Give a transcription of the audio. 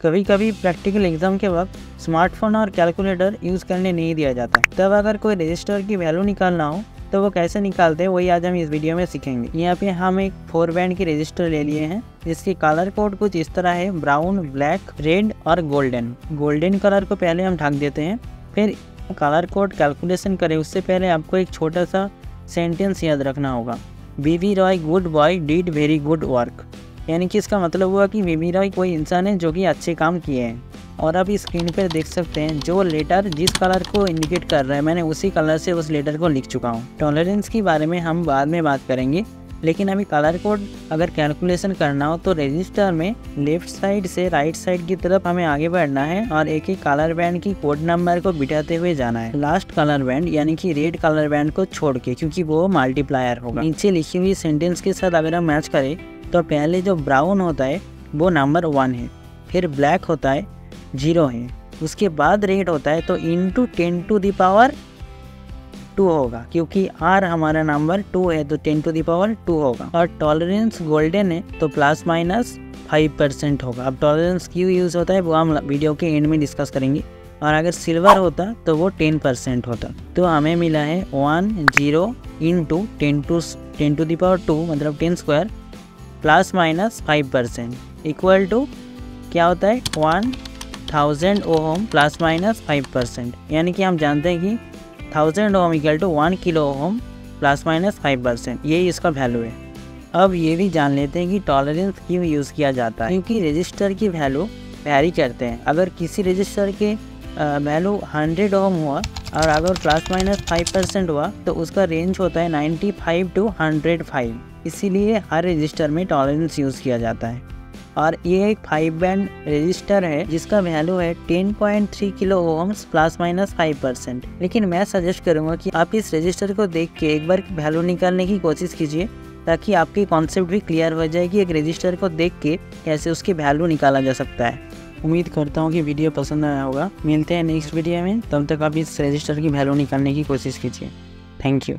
कभी कभी practical exam के वक्त स्मार्टफ़ोन और कैलकुलेटर यूज़ करने नहीं दिया जाता। तब अगर कोई रजिस्टर की वैल्यू निकालना हो तो वो कैसे निकालते हैं, वही आज हम इस वीडियो में सीखेंगे। यहाँ पे हम एक फोर बैंड की रजिस्टर ले लिए हैं, जिसकी कलर कोड कुछ इस तरह है ब्राउन ब्लैक रेड और गोल्डन गोल्डन कलर को पहले हम ढक देते हैं, फिर कलर कोड कैलकुलेशन करें। उससे पहले आपको एक छोटा सा सेंटेंस याद रखना होगा। B V Roy good boy did very good work यानी कि इसका मतलब हुआ कि वी रॉय कोई इंसान है जो कि अच्छे काम किए हैं। और आप स्क्रीन पर देख सकते हैं, जो लेटर जिस कलर को इंडिकेट कर रहा है, मैंने उसी कलर से उस लेटर को लिख चुका हूँ। टॉलरेंस के बारे में हम बाद में बात करेंगे, लेकिन अभी कलर कोड अगर कैलकुलेशन करना हो तो रजिस्टर में लेफ़्ट साइड से राइट साइड की तरफ़ हमें आगे बढ़ना है और एक एक कलर बैंड की कोड नंबर को बिठाते हुए जाना है। लास्ट कलर बैंड यानी कि रेड कलर बैंड को छोड़ के, क्योंकि वो मल्टीप्लायर होगा। नीचे लिखी हुई सेंटेंस के साथ अगर हम मैच करें तो पहले जो ब्राउन होता है, वो नंबर वन है। फिर ब्लैक होता है ज़ीरो है। उसके बाद रेड होता है तो into ten to the power two होगा। क्योंकि आर हमारा नंबर टू है तो टेन टू दावर टू होगा। और टॉलरेंस गोल्डन है तो प्लस माइनस फाइव परसेंट होगा। अब टॉलरेंस क्यों यूज़ होता है, वो हम वीडियो के एंड में डिस्कस करेंगे। और अगर सिल्वर होता तो वो टेन परसेंट होता। तो हमें मिला है one zero into ten to ten to the power two मतलब ten square plus minus five percent equal to क्या होता है? One thousand ohm plus minus five percent. यानी कि हम जानते हैं कि thousand ohm equal to one kilo ohm plus minus five percent. यही इसका वैल्यू है। अब ये भी जान लेते हैं कि टॉलरेंस क्यों यूज़ किया जाता है। क्योंकि रजिस्टर की वैल्यू वैरी करते हैं। अगर किसी रजिस्टर के वैल्यू हंड्रेड ओम हुआ और अगर प्लस माइनस फाइव परसेंट हुआ तो उसका रेंज होता है ninety five to hundred five इसीलिए हर रजिस्टर में टॉलरेंस यूज़ किया जाता है। और ये एक फाइव बैंड रजिस्टर है, जिसका वैल्यू है 10.3 kilo ohms plus minus five percent लेकिन मैं सजेस्ट करूँगा कि आप इस रजिस्टर को देख के एक बार वैल्यू निकालने की कोशिश कीजिए, ताकि आपकी कॉन्सेप्ट भी क्लियर हो जाए कि एक रजिस्टर को देख के कैसे उसकी वैल्यू निकाला जा सकता है। उम्मीद करता हूँ कि वीडियो पसंद आया होगा। मिलते हैं नेक्स्ट वीडियो में। तब तक आप इस रजिस्टर की वैल्यू निकालने की कोशिश कीजिए। Thank you